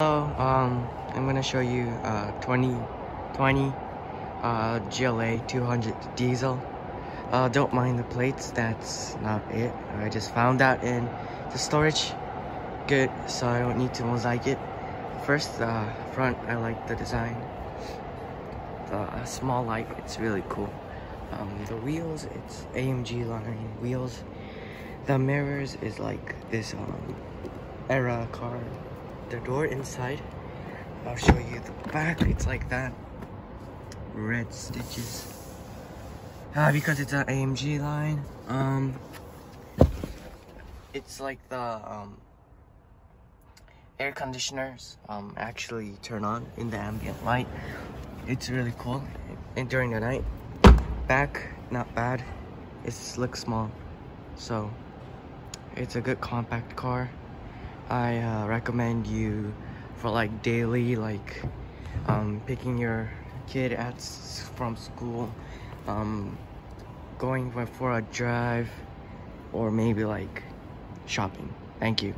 Hello, um, I'm gonna show you uh 2020 uh GLA 200 diesel. Uh, don't mind the plates, that's not it. I just found that in the storage. Good, so I don't need to mosaic it. First, uh, front, I like the design. The uh, small light, it's really cool. Um, the wheels, it's AMG line wheels. The mirrors is like this um, era car the door inside. I'll show you the back. It's like that. Red stitches. Uh, because it's an AMG line. Um, it's like the um, air conditioners um, actually turn on in the ambient light. It's really cool. And during the night, back not bad. It looks small, so it's a good compact car. I uh, recommend you for like daily, like um, picking your kid at from school, um, going for, for a drive, or maybe like shopping. Thank you.